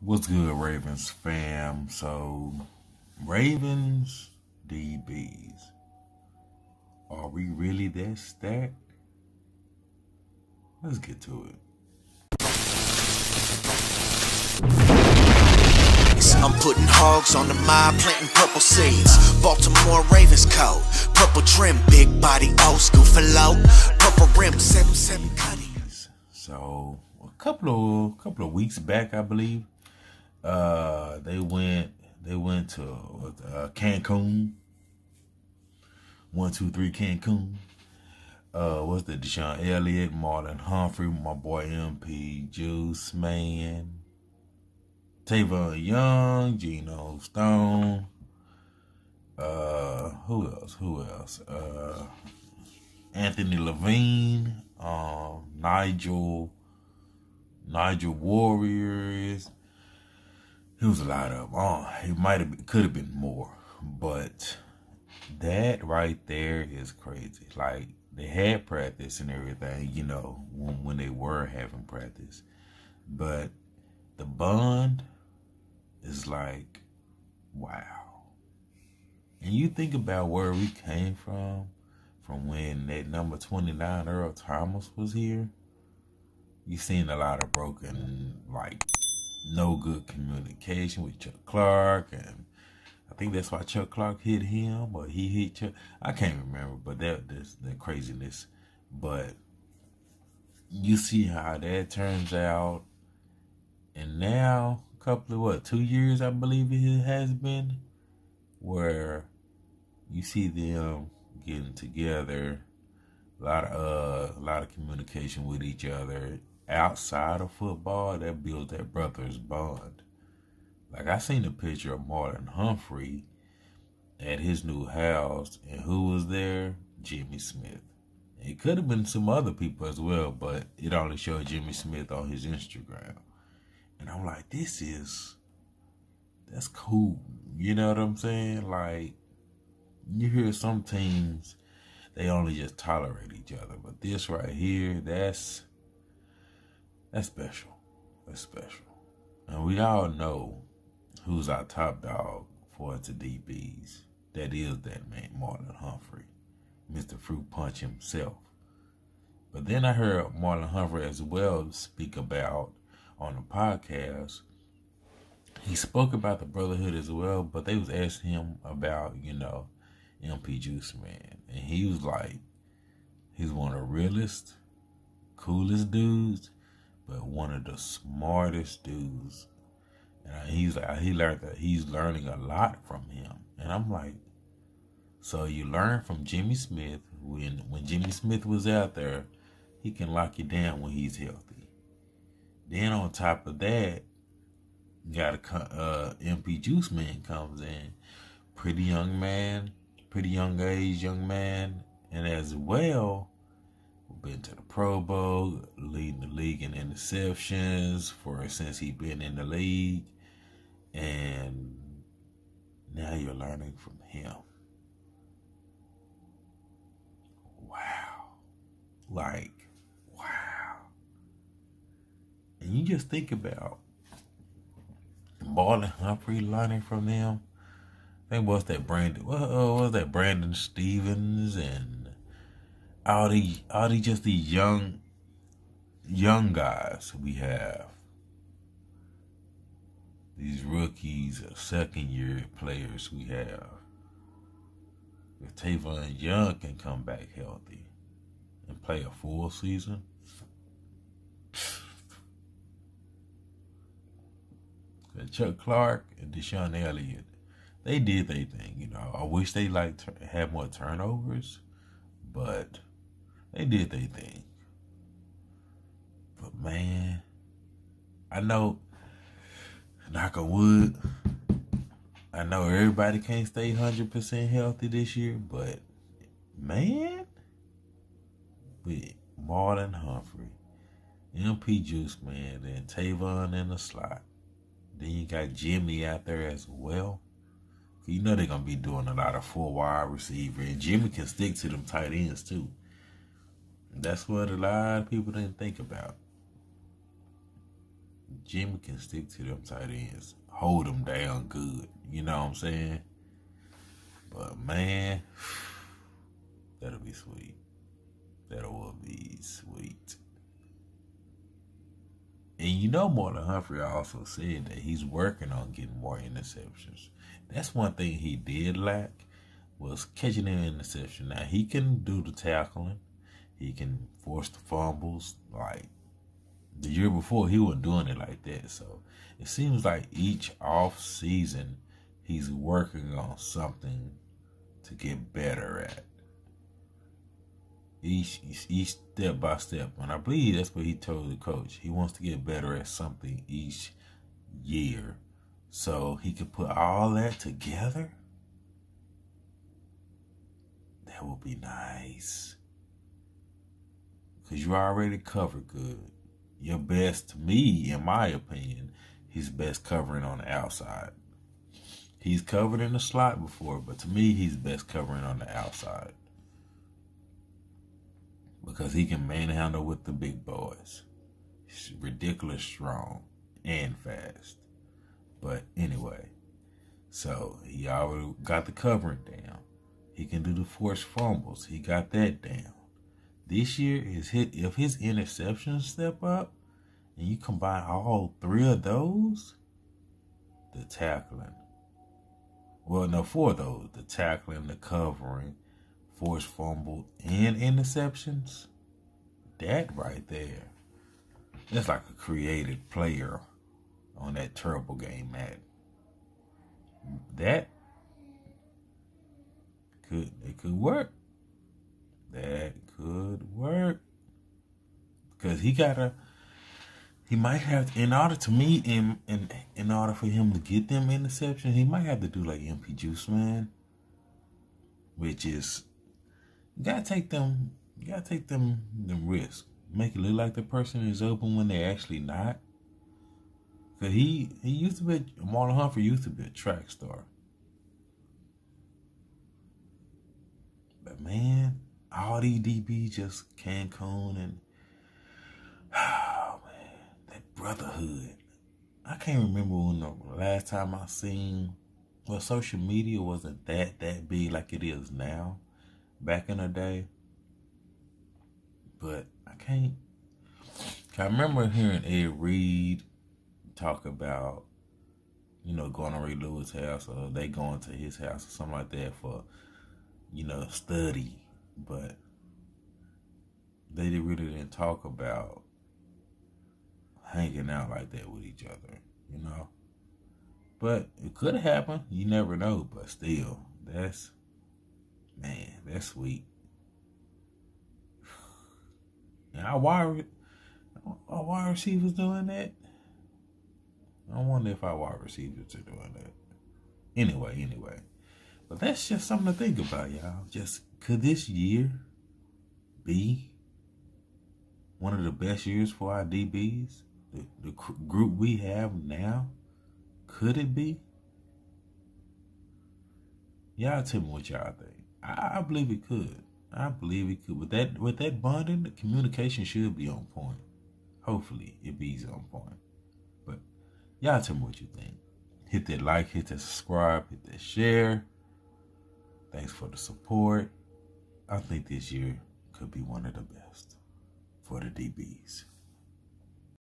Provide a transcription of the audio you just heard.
What's good, Ravens fam? So, Ravens DBs. Are we really that stacked? Let's get to it. I'm putting hogs on the mob, planting purple seeds. Baltimore Ravens coat, purple trim, big body, old school for low. Purple rim, seven seven cuties. So, a couple of couple of weeks back, I believe, uh, they went they went to uh, Cancun. One, two, three, Cancun. Uh, what's the DeShon Elliott, Marlon Humphrey, my boy MP, Juice Man, Tavon Young, Geno Stone. Uh, who else? Who else? Uh, Anthony Levine, um, Nigel, Nigel Warriors. It was a lot of. Oh, it might have could have been more, but that right there is crazy. Like they had practice and everything, you know, when, when they were having practice, but the bond is like, wow. And you think about where we came from, from when that number 29 Earl Thomas was here, you seen a lot of broken, like, no good communication with Chuck Clark. And I think that's why Chuck Clark hit him, or he hit Chuck. I can't remember, but that, that's the craziness. But you see how that turns out. And now a couple of what two years I believe it has been, where you see them getting together, a lot of uh, a lot of communication with each other outside of football that builds that brother's bond. Like I seen a picture of Marlon Humphrey at his new house, and who was there? Jimmy Smith. It could have been some other people as well, but it only showed Jimmy Smith on his Instagram. And I'm like, this is, that's cool. You know what I'm saying? Like, you hear some teams, they only just tolerate each other. But this right here, that's, that's special. That's special. And we all know who's our top dog for the DBs. That is that man, Marlon Humphrey, Mr. Fruit Punch himself. But then I heard Marlon Humphrey as well speak about on the podcast, he spoke about the brotherhood as well, but they was asking him about, you know, MP Juice Man. And he was like, he's one of the realest, coolest dudes, but one of the smartest dudes. And he's like, he learned that he's learning a lot from him. And I'm like, so you learn from Jimmy Smith when when Jimmy Smith was out there, he can lock you down when he's healthy. Then on top of that, got a uh, MP Juice Man comes in, pretty young man, pretty young age young man, and as well, been to the Pro Bowl, leading the league in interceptions for since he been in the league, and now you're learning from him. Wow, like wow, and you just think about Marlon Humphrey learning from them. I think what's that Brandon? What was that Brandon Stephens and all the all the just these young young guys we have. These rookies, second year players we have. If Tavon Young can come back healthy and play a full season. Chuck Clark and DeShon Elliott, they did their thing. You know, I wish they like had more turnovers, but they did their thing. But man, I know, knock on wood, I know everybody can't stay hundred percent healthy this year, but man, with Marlon Humphrey, MP Juice Man, and Tavon in the slot. Then you got Jimmy out there as well. You know they're gonna be doing a lot of full wide receiver, and Jimmy can stick to them tight ends too. That's what a lot of people didn't think about. Jimmy can stick to them tight ends, hold them down good. You know what I'm saying? But man, that'll be sweet. That will be sweet. And you know, Marlon Humphrey also said that he's working on getting more interceptions. That's one thing he did lack was catching an interception. Now he can do the tackling, he can force the fumbles. Like the year before, he wasn't doing it like that. So it seems like each off season, he's working on something to get better at each each step by step. And I believe that's what he told the coach. He wants to get better at something each year. So he could put all that together. That would be nice. Because you already covered good. Your best, to me, in my opinion, he's best covering on the outside. He's covered in the slot before, but to me, he's best covering on the outside because he can manhandle with the big boys. He's ridiculous strong and fast. But anyway, so he already got the covering down. He can do the forced fumbles. He got that down. This year, is hit if his interceptions step up, and you combine all three of those, the tackling. Well, no, four of those: the tackling, the covering, forced fumble, and interceptions, that right there, that's like a created player on that terrible game, Madden. That could it could work. That could work. Cause he gotta he might have in order to me in in in order for him to get them interception, he might have to do like MP Juice Man. Which is you gotta take them. You gotta take them the risk. Make it look like the person is open when they're actually not. Cause he he used to be Marlon Humphrey used to be a track star. But man, all these DBs just Cancun and oh man, that brotherhood. I can't remember when the last time I seen well social media wasn't that that big like it is now back in the day. But I can't. I remember hearing Ed Reed talk about, you know, going to Ray Lewis' house or they going to his house or something like that for, you know, study. But they really didn't talk about hanging out like that with each other, you know. But it could have happened. You never know. But still, that's Man, that's sweet. And our wide, our wide receivers doing that. I wonder if our wide receivers are doing that. Anyway, anyway. But that's just something to think about, y'all. Just could this year be one of the best years for our DBs? The, the group we have now? Could it be? Y'all tell me what y'all think. I, I believe it could. I believe it could. With that with that bonding, the communication should be on point. Hopefully it be on point. But y'all tell me what you think. Hit that like, hit that subscribe, hit that share. Thanks for the support. I think this year could be one of the best for the DBs.